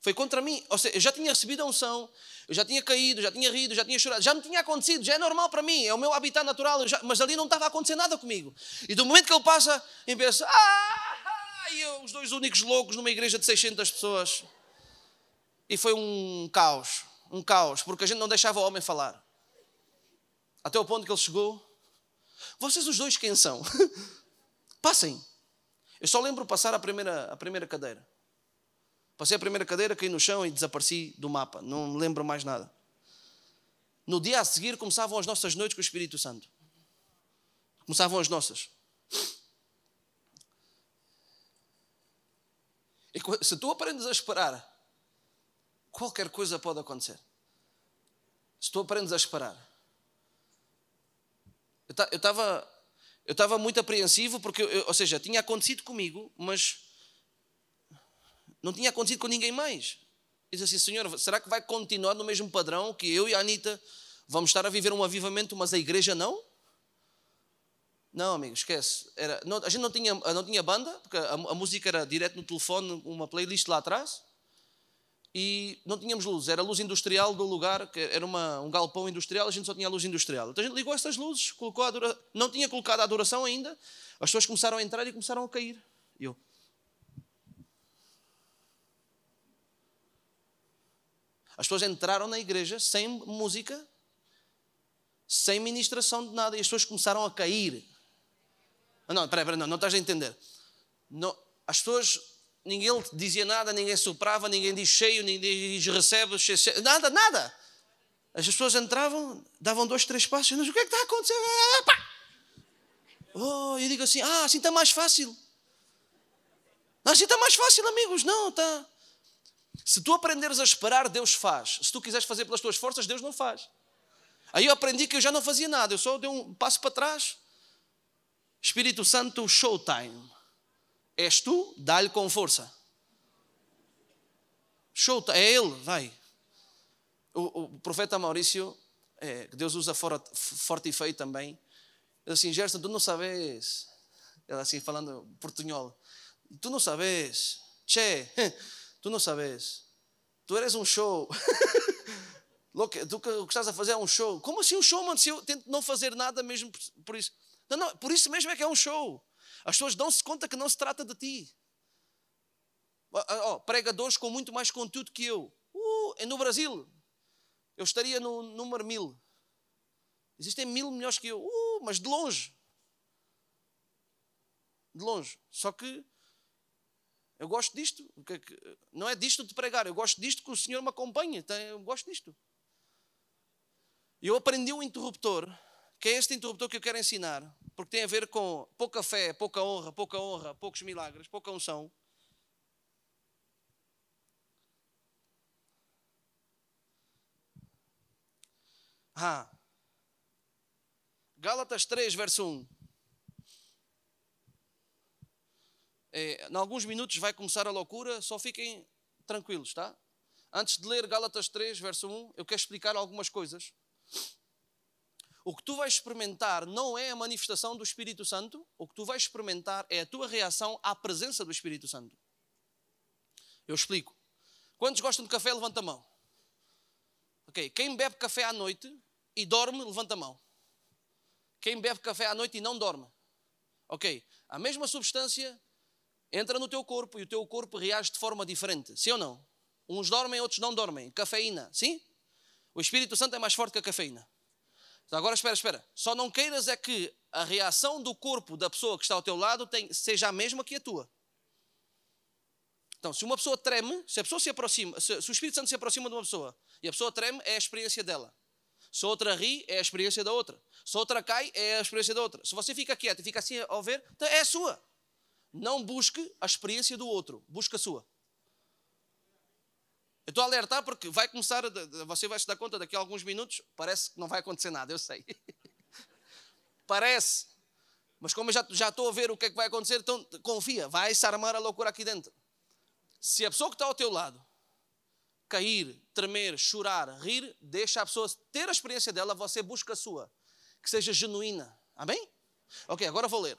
foi contra mim, ou seja, eu já tinha recebido a unção, eu já tinha caído, já tinha rido, já tinha chorado, já me tinha acontecido, já é normal para mim, é o meu habitat natural, já, mas ali não estava a acontecer nada comigo. E do momento que ele passa, eu penso, ah, e eu, os dois únicos loucos numa igreja de 600 pessoas. E foi um caos, um caos, porque a gente não deixava o homem falar. Até o ponto que ele chegou. Vocês os dois quem são? Passem. Eu só lembro passar a primeira, a primeira cadeira. Passei a primeira cadeira, caí no chão e desapareci do mapa. Não me lembro mais nada. No dia a seguir começavam as nossas noites com o Espírito Santo. Começavam as nossas. E se tu aprendes a esperar, qualquer coisa pode acontecer. Se tu aprendes a esperar, eu estava eu estava muito apreensivo porque, eu, ou seja, tinha acontecido comigo, mas não tinha acontecido com ninguém mais. Eu disse assim, Senhor, será que vai continuar no mesmo padrão que eu e a Anitta vamos estar a viver um avivamento, mas a igreja não? Não, amigo, esquece. Era, não, a gente não tinha, não tinha banda, porque a, a música era direto no telefone, uma playlist lá atrás. E não tínhamos luz, era luz industrial do lugar, que era uma, um galpão industrial, a gente só tinha luz industrial. Então a gente ligou essas luzes, colocou a dura... não tinha colocado a adoração ainda, as pessoas começaram a entrar e começaram a cair. E eu. As pessoas entraram na igreja sem música, sem ministração de nada, e as pessoas começaram a cair. Não, espera, espera, não, não estás a entender. Não, as pessoas, ninguém dizia nada, ninguém soprava, ninguém diz cheio, ninguém diz recebe, cheio, cheio, nada, nada. As pessoas entravam, davam dois, três passos, mas o que é que está a acontecer? Ah, oh, eu digo assim, ah, assim está mais fácil. Assim está mais fácil, amigos. Não, está. Se tu aprenderes a esperar, Deus faz. Se tu quiseres fazer pelas tuas forças, Deus não faz. Aí eu aprendi que eu já não fazia nada, eu só dei um passo para trás. Espírito Santo, showtime. És tu, dá-lhe com força. Showtime, é ele, vai. O, o profeta Maurício, é, que Deus usa forte, forte e feio também, ele assim, Gerson, tu não sabes. Ele assim, falando portunhol. Tu não sabes. Che, tu não sabes. Tu eres um show. o que tu estás a fazer é um show. Como assim um show, mano? Se eu tento não fazer nada mesmo por isso. Não, não, por isso mesmo é que é um show. As pessoas dão-se conta que não se trata de ti. Oh, pregadores com muito mais conteúdo que eu. Uh, no Brasil, eu estaria no número mil. Existem mil melhores que eu. Uh, mas de longe. De longe. Só que eu gosto disto. Não é disto de pregar, eu gosto disto que o Senhor me acompanha. Eu gosto disto. Eu aprendi um interruptor, que é este interruptor que eu quero ensinar, porque tem a ver com pouca fé, pouca honra, pouca honra, poucos milagres, pouca unção. Ah. Gálatas 3, verso 1. É, em alguns minutos vai começar a loucura, só fiquem tranquilos, tá? Antes de ler Gálatas 3, verso 1, eu quero explicar algumas coisas. O que tu vais experimentar não é a manifestação do Espírito Santo, o que tu vais experimentar é a tua reação à presença do Espírito Santo. Eu explico. Quantos gostam de café, levanta a mão. Ok, quem bebe café à noite e dorme, levanta a mão. Quem bebe café à noite e não dorme. Ok, a mesma substância entra no teu corpo e o teu corpo reage de forma diferente. Sim ou não? Uns dormem, outros não dormem. Cafeína, sim? O Espírito Santo é mais forte que a cafeína. Agora espera, espera. Só não queiras é que a reação do corpo da pessoa que está ao teu lado seja a mesma que a tua. Então, se uma pessoa treme, se a pessoa se aproxima, se, se o Espírito Santo se aproxima de uma pessoa e a pessoa treme, é a experiência dela. Se outra ri, é a experiência da outra. Se outra cai, é a experiência da outra. Se você fica quieto e fica assim a ouvir, então é a sua. Não busque a experiência do outro, busque a sua. Eu estou a alertar porque vai começar, você vai se dar conta daqui a alguns minutos, parece que não vai acontecer nada, eu sei. parece. Mas como eu já, já estou a ver o que é que vai acontecer, então confia, vai-se armar a loucura aqui dentro. Se a pessoa que está ao teu lado cair, tremer, chorar, rir, deixa a pessoa ter a experiência dela, você busca a sua, que seja genuína. Amém? Ok, agora vou ler.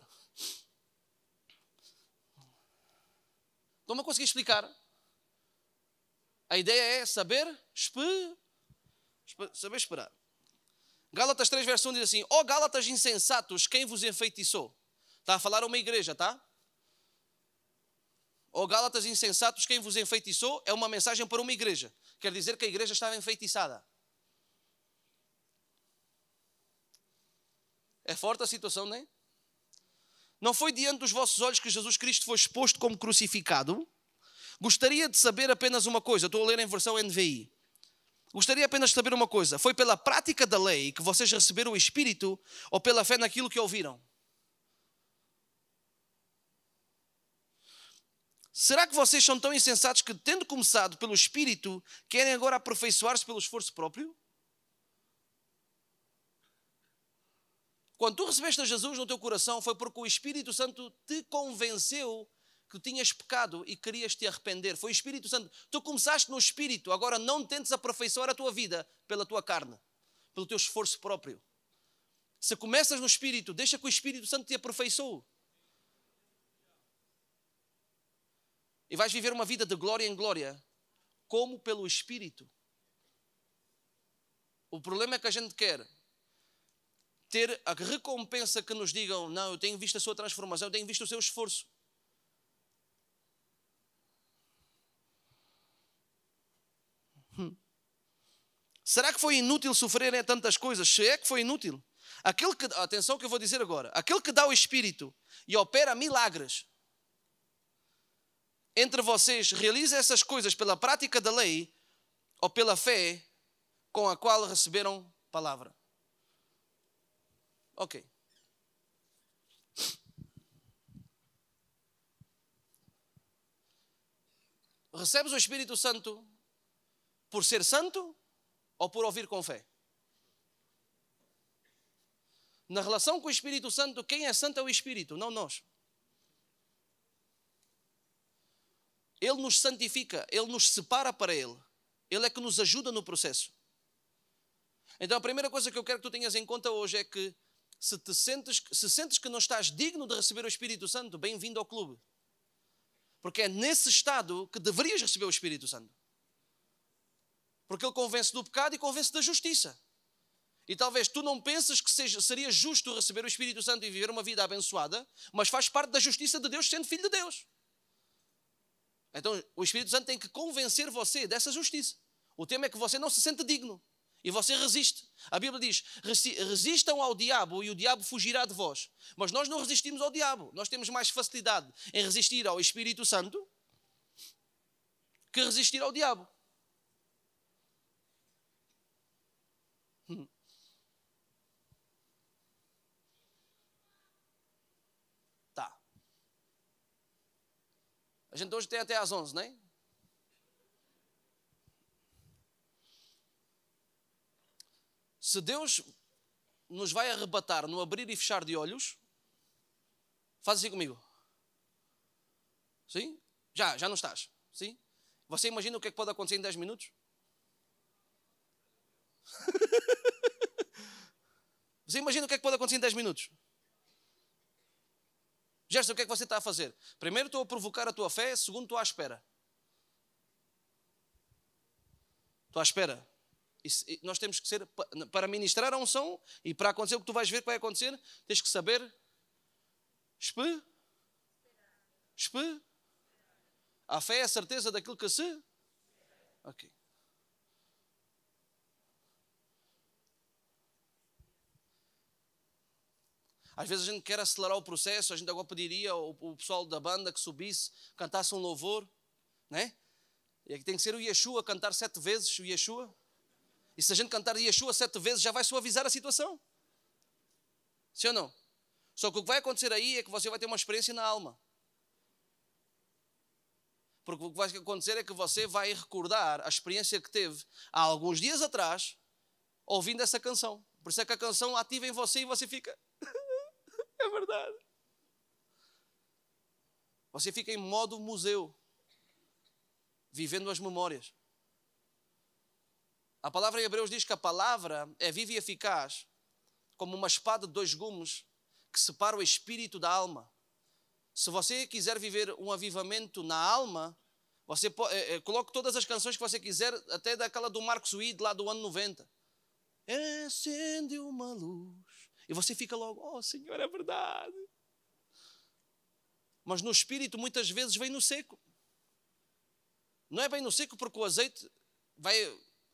Estão-me a conseguir explicar? A ideia é saber, saber esperar. Gálatas 3, verso 1 diz assim: Ó oh, Gálatas insensatos, quem vos enfeitiçou? Está a falar uma igreja, tá? Ó oh, Gálatas insensatos, quem vos enfeitiçou? É uma mensagem para uma igreja. Quer dizer que a igreja estava enfeitiçada. É forte a situação, não é? Não foi diante dos vossos olhos que Jesus Cristo foi exposto como crucificado? Gostaria de saber apenas uma coisa, estou a ler em versão NVI. Gostaria apenas de saber uma coisa: foi pela prática da lei que vocês receberam o Espírito ou pela fé naquilo que ouviram? Será que vocês são tão insensatos que, tendo começado pelo Espírito, querem agora aperfeiçoar-se pelo esforço próprio? Quando tu recebeste a Jesus no teu coração, foi porque o Espírito Santo te convenceu que tinhas pecado e querias te arrepender. Foi o Espírito Santo. Tu começaste no Espírito, agora não tentes aperfeiçoar a tua vida pela tua carne, pelo teu esforço próprio. Se começas no Espírito, deixa que o Espírito Santo te aperfeiçoe. E vais viver uma vida de glória em glória, como pelo Espírito. O problema é que a gente quer ter a recompensa que nos digam: não, eu tenho visto a sua transformação, eu tenho visto o seu esforço. Será que foi inútil sofrerem tantas coisas? Se é que foi inútil. Aquele que, atenção que eu vou dizer agora, aquele que dá o Espírito e opera milagres entre vocês, realiza essas coisas pela prática da lei ou pela fé com a qual receberam palavra. Ok. Recebes o Espírito Santo por ser santo ou por ouvir com fé? Na relação com o Espírito Santo, quem é santo é o Espírito, não nós. Ele nos santifica, ele nos separa para Ele. Ele é que nos ajuda no processo. Então a primeira coisa que eu quero que tu tenhas em conta hoje é que se te sentes, se sentes que não estás digno de receber o Espírito Santo, bem-vindo ao clube. Porque é nesse estado que deverias receber o Espírito Santo. Porque ele convence do pecado e convence da justiça. E talvez tu não penses que seja, seria justo receber o Espírito Santo e viver uma vida abençoada, mas faz parte da justiça de Deus sendo filho de Deus. Então o Espírito Santo tem que convencer você dessa justiça. O tema é que você não se sente digno e você resiste. A Bíblia diz: resistam ao diabo e o diabo fugirá de vós. Mas nós não resistimos ao diabo. Nós temos mais facilidade em resistir ao Espírito Santo que resistir ao diabo. A gente hoje tem até às 11, não é? Se Deus nos vai arrebatar no abrir e fechar de olhos, faz assim comigo. Sim? Já, já não estás. Sim? Você imagina o que é que pode acontecer em 10 minutos? Você imagina o que é que pode acontecer em 10 minutos? Gesto, o que é que você está a fazer? Primeiro estou a provocar a tua fé, segundo estou à espera. Estou à espera. E nós temos que ser, para ministrar a unção e para acontecer o que tu vais ver que vai acontecer, tens que saber. Espe? Espe? A fé é a certeza daquilo que se. Ok. Às vezes a gente quer acelerar o processo, a gente agora pediria ao, pessoal da banda que subisse, cantasse um louvor, né? E aqui tem que ser o Yeshua cantar sete vezes o Yeshua. E se a gente cantar Yeshua sete vezes, já vai suavizar a situação. Sim ou não? Só que o que vai acontecer aí é que você vai ter uma experiência na alma. Porque o que vai acontecer é que você vai recordar a experiência que teve há alguns dias atrás, ouvindo essa canção. Por isso é que a canção ativa em você e você fica. É verdade. Você fica em modo museu, vivendo as memórias. A palavra em Hebreus diz que a palavra é viva e eficaz, como uma espada de dois gumes que separa o espírito da alma. Se você quiser viver um avivamento na alma, você pode, é, é, coloque todas as canções que você quiser, até daquela do Marcos Witt lá do ano 90. Acende uma luz e você fica logo, oh Senhor, é verdade. Mas no espírito muitas vezes vem no seco. Não é bem no seco porque o azeite vai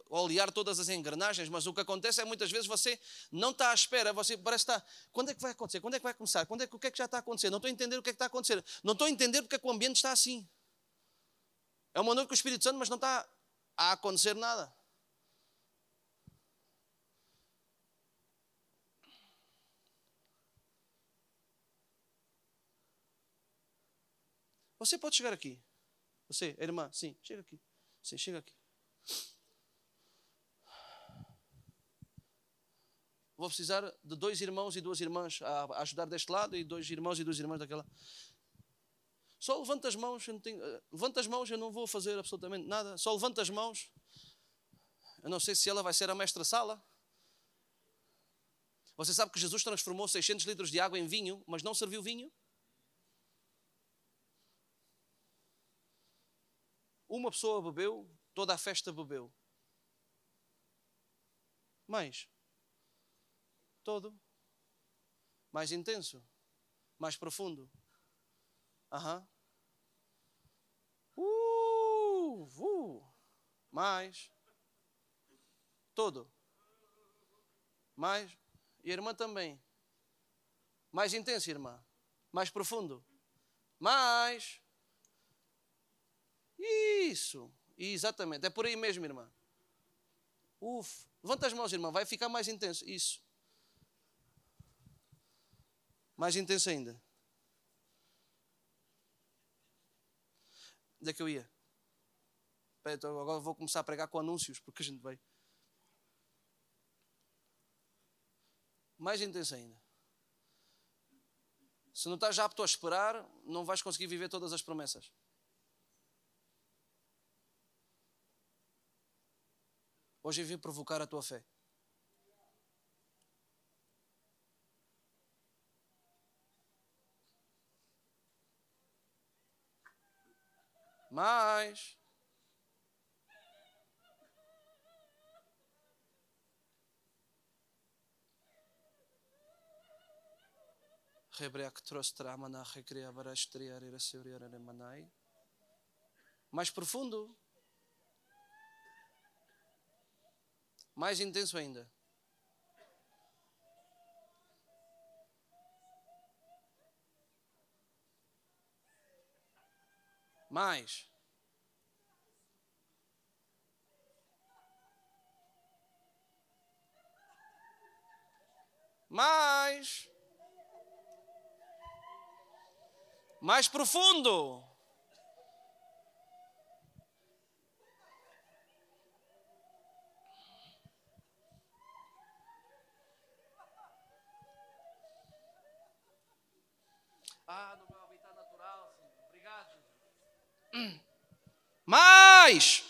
olear todas as engrenagens, mas o que acontece é muitas vezes você não está à espera, você parece estar, quando é que vai acontecer? Quando é que vai começar? Quando é que, o que é que já está acontecendo? Não estou a entender o que é que está a acontecer. Não estou a entender porque é que o ambiente está assim. É uma noite com o Espírito Santo, mas não está a acontecer nada. Você pode chegar aqui. Você, irmã, sim, chega aqui. Você chega aqui. Vou precisar de dois irmãos e duas irmãs a ajudar deste lado e dois irmãos e duas irmãs daquela. Só levanta as mãos, eu não tenho, eh, levanta as mãos, eu não vou fazer absolutamente nada. Só levanta as mãos. Eu não sei se ela vai ser a mestra sala. Você sabe que Jesus transformou 600 litros de água em vinho, mas não serviu vinho? Uma pessoa bebeu toda a festa bebeu. Mais. Todo. Mais intenso. Mais profundo. Aham. Uh, uh. Mais. Todo. Mais. E a irmã também. Mais intenso, irmã. Mais profundo. Mais. Isso. Exatamente. É por aí mesmo, irmã. Uf. Levanta as mãos, irmã. Vai ficar mais intenso. Isso. Mais intenso ainda. Onde é que eu ia? Espera, então agora vou começar a pregar com anúncios, porque a gente vai. Mais intenso ainda. Se não estás apto a esperar, não vais conseguir viver todas as promessas. Hoje eu vim provocar a tua fé. Mais. Mais profundo. Mais intenso ainda. Mais. Mais. Mais profundo. Ah, no meu habitat natural, Senhor. Obrigado. Mais!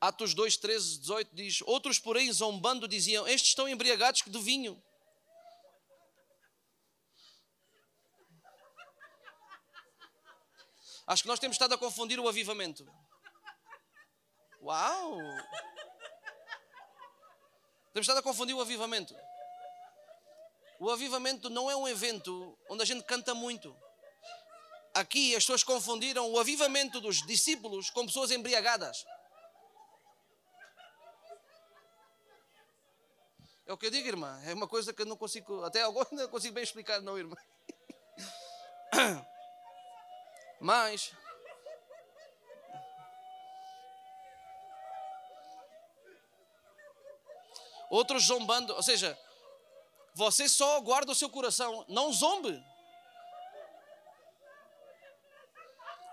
Atos 2, 13, 18 diz: Outros, porém, zombando, diziam: Estes estão embriagados de vinho. Acho que nós temos estado a confundir o avivamento. Uau! Temos estado a confundir o avivamento. O avivamento não é um evento onde a gente canta muito. Aqui as pessoas confundiram o avivamento dos discípulos com pessoas embriagadas. É o que eu digo, irmã. É uma coisa que eu não consigo, até agora não consigo bem explicar, não, irmã. Mas outros zombando, ou seja, você só guarda o seu coração, não zombe.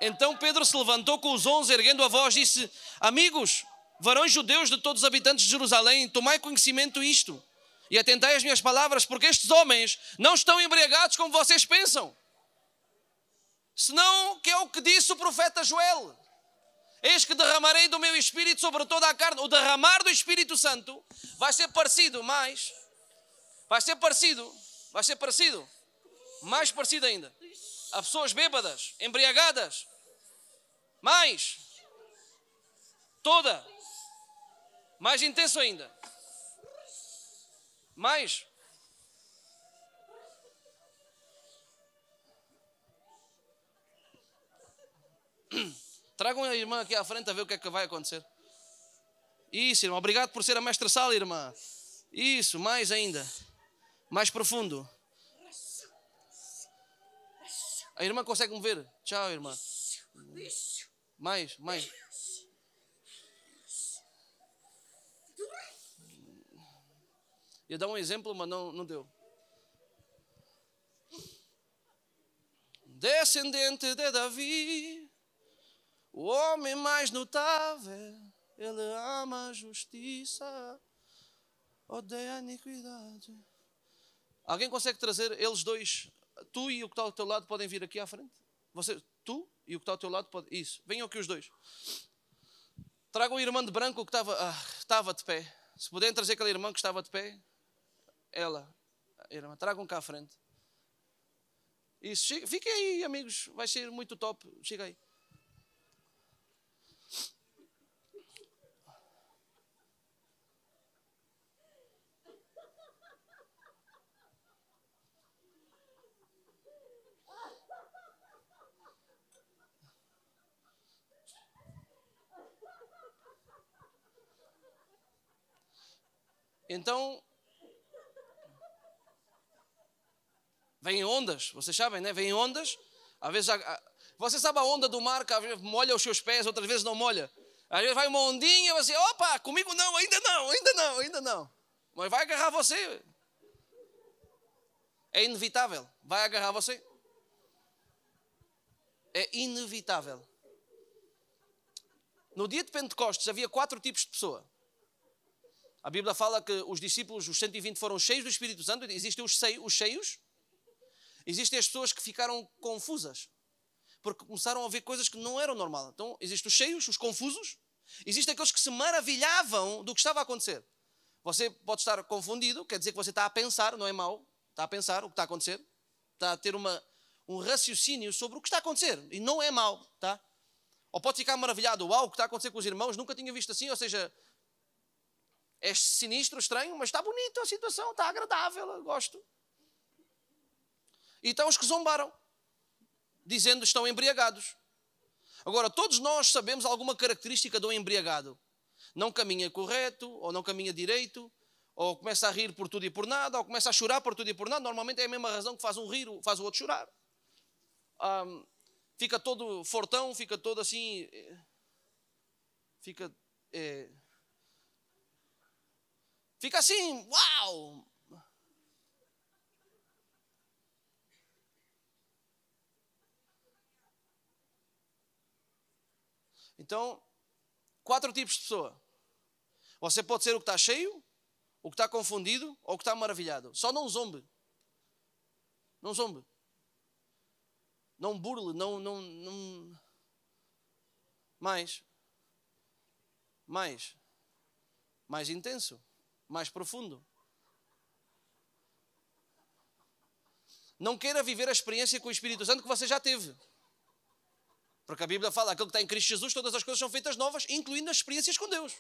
Então Pedro se levantou com os onze, erguendo a voz, disse: Amigos, varões judeus de todos os habitantes de Jerusalém, tomai conhecimento isto e atentai às minhas palavras, porque estes homens não estão embriagados como vocês pensam. Senão, que é o que disse o profeta Joel: Eis que derramarei do meu espírito sobre toda a carne. O derramar do Espírito Santo vai ser parecido, mais Vai ser parecido, vai ser parecido, mais parecido ainda. A pessoas bêbadas, embriagadas, mais, toda, mais intenso ainda, mais. Tragam a irmã aqui à frente a ver o que é que vai acontecer. Isso, irmã. Obrigado por ser a mestra sala, irmã. Isso, mais ainda mais profundo. A irmã consegue me ver? Tchau, irmã. Mais, mais. Ia dar um exemplo, mas não, não deu. Descendente de Davi, o homem mais notável, ele ama a justiça, odeia a iniquidade. Alguém consegue trazer eles dois? Tu e o que está ao teu lado podem vir aqui à frente? Você, tu e o que está ao teu lado pode. Isso. Venham aqui os dois. Tragam o irmão de branco que estava, ah, estava de pé. Se puderem trazer aquela irmã que estava de pé, ela, irmã, tragam cá à frente. Isso, fiquem aí, amigos, vai ser muito top. Chega aí. Então, vêm ondas, vocês sabem, né? Vêm ondas, às vezes, você sabe a onda do mar que molha os seus pés, outras vezes não molha. Às vezes vai uma ondinha e você, opa, comigo não, ainda não, ainda não, ainda não. Mas vai agarrar você. É inevitável, vai agarrar você. É inevitável. No dia de Pentecostes havia quatro tipos de pessoa. A Bíblia fala que os discípulos, os 120, foram cheios do Espírito Santo. Existem os, cheios, existem as pessoas que ficaram confusas, porque começaram a ver coisas que não eram normal. Então, existem os cheios, os confusos, existem aqueles que se maravilhavam do que estava a acontecer. Você pode estar confundido, quer dizer que você está a pensar, não é mau, está a pensar o que está a acontecer, está a ter uma, um raciocínio sobre o que está a acontecer, e não é mau, tá? Ou pode ficar maravilhado, uau, o que está a acontecer com os irmãos, nunca tinha visto assim, ou seja, é sinistro, estranho, mas está bonito a situação, está agradável, eu gosto. E estão os que zombaram, dizendo que estão embriagados. Agora, todos nós sabemos alguma característica do embriagado. Não caminha correto, ou não caminha direito, ou começa a rir por tudo e por nada, ou começa a chorar por tudo e por nada. Normalmente é a mesma razão que faz um rir, faz o outro chorar. Um, fica todo fortão, fica todo assim. Eh, fica. É, Fica assim, uau! Então, quatro tipos de pessoa. Você pode ser o que está cheio, o que está confundido ou o que está maravilhado. Só não zombe. Não zombe. Não burle, não, não, não. Mais. Mais. Mais intenso mais profundo. Não queira viver a experiência com o Espírito Santo que você já teve. Porque a Bíblia fala, aquele que está em Cristo Jesus, todas as coisas são feitas novas, incluindo as experiências com Deus.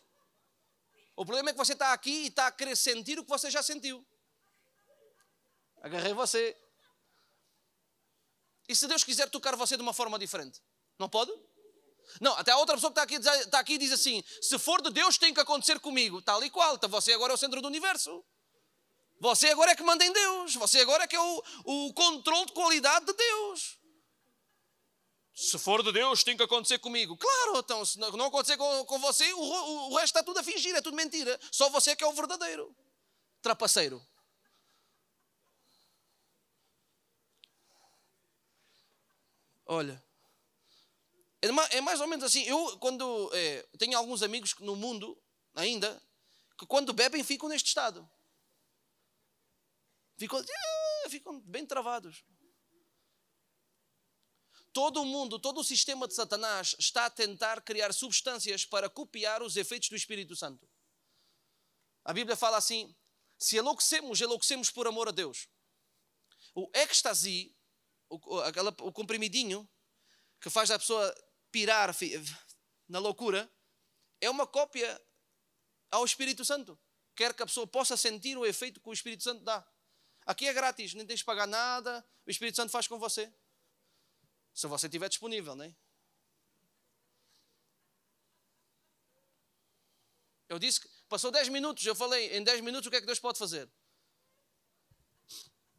O problema é que você está aqui e está a querer sentir o que você já sentiu. Agarrei você. E se Deus quiser tocar você de uma forma diferente? Não pode? Não, até a outra pessoa que está aqui, está aqui diz assim: se for de Deus, tem que acontecer comigo. Tal e qual. Então você agora é o centro do universo. Você agora é que manda em Deus. Você agora é que é o, o controle de qualidade de Deus. Se for de Deus, tem que acontecer comigo. Claro, então, se não acontecer com, com você, o, o, o resto está tudo a fingir, é tudo mentira. Só você é que é o verdadeiro. Trapaceiro. Olha, é, mais ou menos assim. Eu, quando é, tenho alguns amigos no mundo, ainda, que quando bebem ficam neste estado. Ficam, ah, ficam bem travados. Todo o mundo, todo o sistema de Satanás está a tentar criar substâncias para copiar os efeitos do Espírito Santo. A Bíblia fala assim: se enlouquecemos, enlouquecemos por amor a Deus. O êxtase, o, aquela, o comprimidinho, que faz a pessoa pirar na loucura, é uma cópia ao Espírito Santo. Quer que a pessoa possa sentir o efeito que o Espírito Santo dá. Aqui é grátis, nem tens de pagar nada, o Espírito Santo faz com você. Se você estiver disponível, não é? Eu disse que passou 10 minutos, eu falei, em 10 minutos o que é que Deus pode fazer?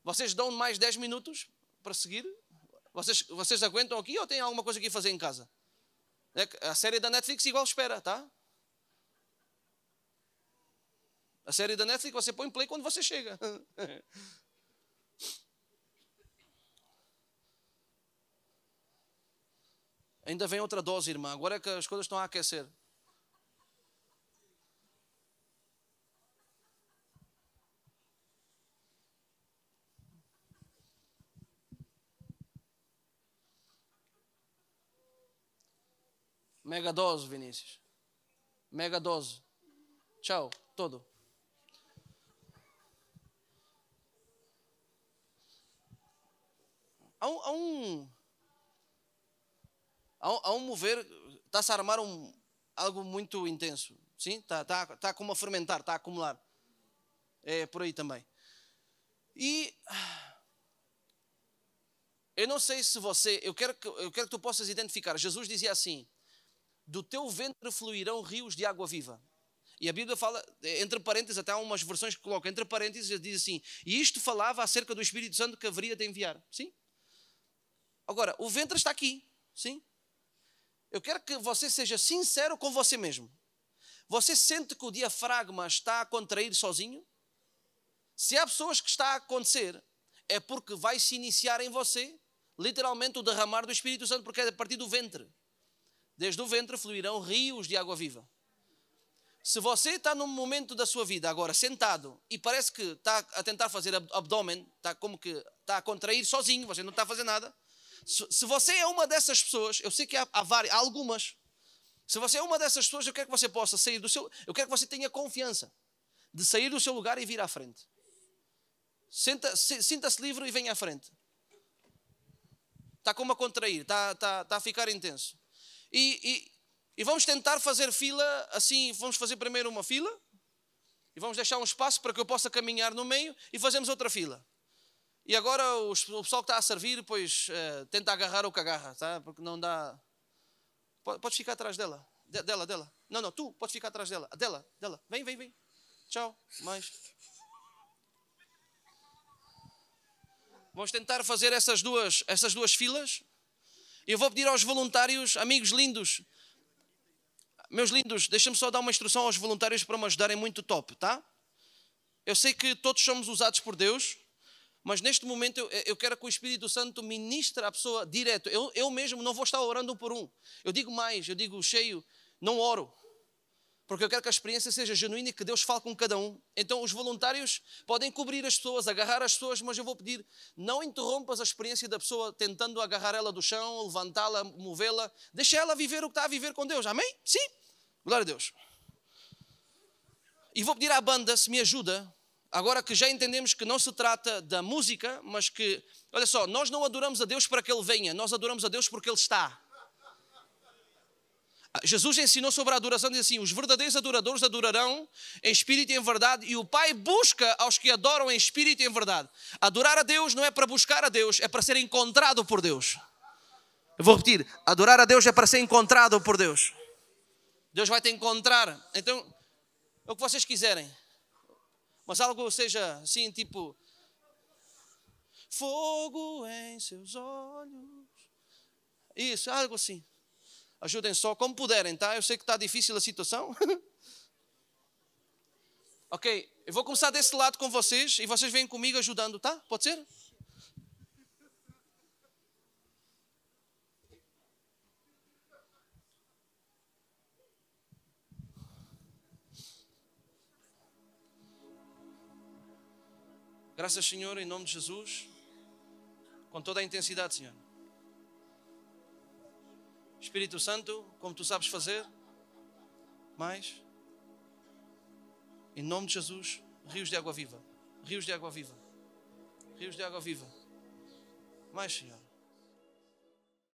Vocês dão mais 10 minutos para seguir? Vocês, vocês aguentam aqui ou têm alguma coisa a fazer em casa? É a série da Netflix igual espera, tá? A série da Netflix você põe play quando você chega. Ainda vem outra dose, irmã. Agora é que as coisas estão a aquecer. Mega dose, Vinícius. Mega dose. Tchau, todo. há um, há um, há um mover, está-se a armar um, algo muito intenso. Sim? Está, está, está como a fermentar, está a acumular. É por aí também. E eu não sei se você, eu quero que, eu quero que tu possas identificar. Jesus dizia assim: do teu ventre fluirão rios de água viva. E a Bíblia fala, entre parênteses, até há umas versões que colocam, entre parênteses, diz assim: e isto falava acerca do Espírito Santo que haveria de enviar. Sim? Agora, o ventre está aqui. Sim? Eu quero que você seja sincero com você mesmo. Você sente que o diafragma está a contrair sozinho? Se há pessoas que está a acontecer, é porque vai se iniciar em você, literalmente, o derramar do Espírito Santo, porque é a partir do ventre. Desde o ventre fluirão rios de água viva. Se você está num momento da sua vida agora sentado e parece que está a tentar fazer abdômen, está como que está a contrair sozinho, você não está a fazer nada. Se você é uma dessas pessoas, eu sei que há, há várias, há algumas. Se você é uma dessas pessoas, eu quero que você possa sair do seu, eu quero que você tenha confiança de sair do seu lugar e vir à frente. Sinta-se livre e venha à frente. Está como a contrair, está, está, está a ficar intenso. E, e, e vamos tentar fazer fila assim, vamos fazer primeiro uma fila e vamos deixar um espaço para que eu possa caminhar no meio e fazemos outra fila. E agora o pessoal que está a servir, pois uh, tenta agarrar o que agarra, tá? porque não dá. Podes ficar atrás dela. De, dela, dela. Não, não, tu podes ficar atrás dela. Dela, dela. Vem, vem, vem. Tchau. Mais. Vamos tentar fazer essas duas, essas duas filas. Eu vou pedir aos voluntários, amigos lindos, meus lindos, deixa-me só dar uma instrução aos voluntários para me ajudarem muito top, tá? Eu sei que todos somos usados por Deus, mas neste momento eu, eu quero que o Espírito Santo ministre a pessoa direto. Eu, eu mesmo não vou estar orando um por um. Eu digo mais, eu digo cheio, não oro porque eu quero que a experiência seja genuína e que Deus fale com cada um. Então, os voluntários podem cobrir as pessoas, agarrar as pessoas, mas eu vou pedir: não interrompas a experiência da pessoa tentando agarrar ela do chão, levantá-la, movê-la. Deixa ela viver o que está a viver com Deus. Amém? Sim? Glória a Deus. E vou pedir à banda se me ajuda, agora que já entendemos que não se trata da música, mas que, olha só, nós não adoramos a Deus para que Ele venha, nós adoramos a Deus porque Ele está. Jesus ensinou sobre a adoração, diz assim: os verdadeiros adoradores adorarão em espírito e em verdade, e o Pai busca aos que adoram em espírito e em verdade. Adorar a Deus não é para buscar a Deus, é para ser encontrado por Deus. Eu vou repetir: adorar a Deus é para ser encontrado por Deus. Deus vai te encontrar. Então, é o que vocês quiserem, mas algo seja assim, tipo fogo em seus olhos. Isso, algo assim. Ajudem só como puderem, tá? Eu sei que está difícil a situação. ok, eu vou começar desse lado com vocês e vocês vêm comigo ajudando, tá? Pode ser? Graças, Senhor, em nome de Jesus, com toda a intensidade, Senhor. Espírito Santo, como tu sabes fazer, mais. Em nome de Jesus, rios de água viva, rios de água viva, rios de água viva. Mais, Senhor.